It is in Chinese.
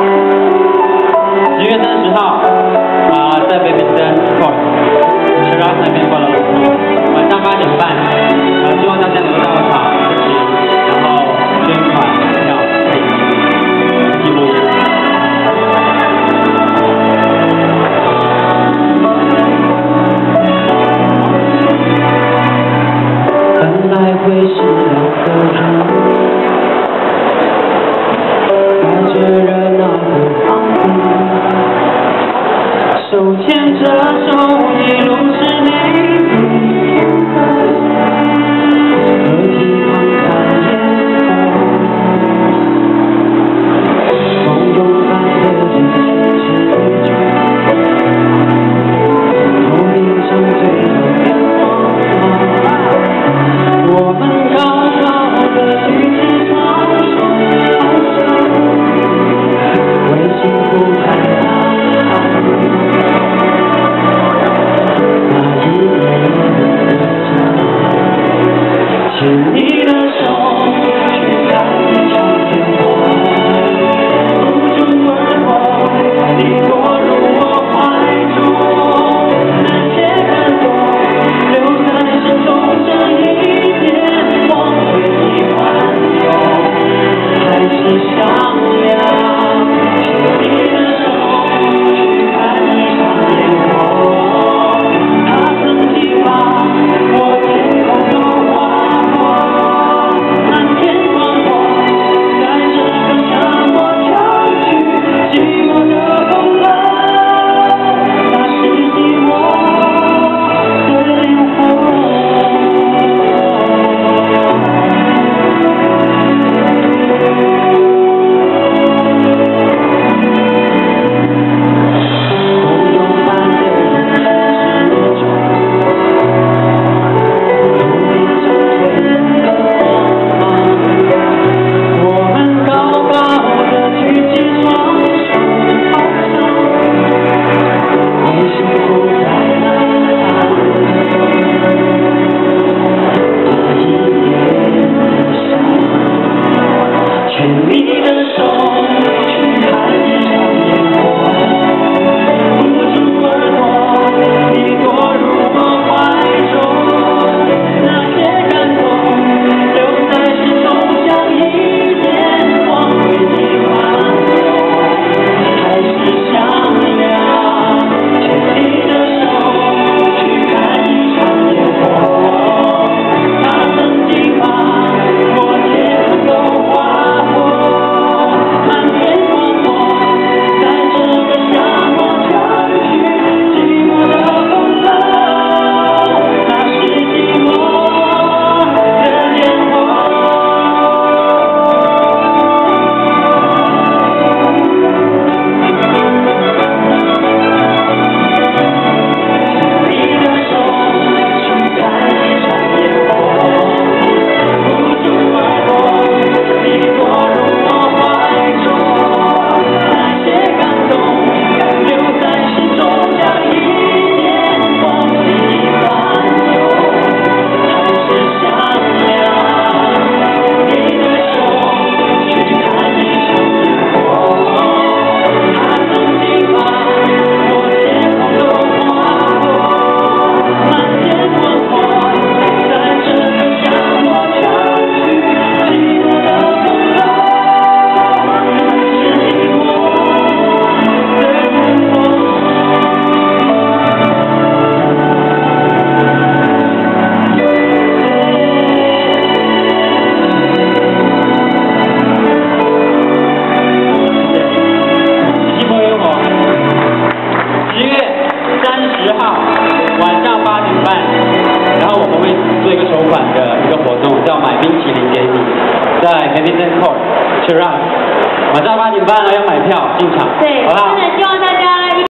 you. 的手一路是你晚上八点半还要买票进场，对，好啦，真的希望大家。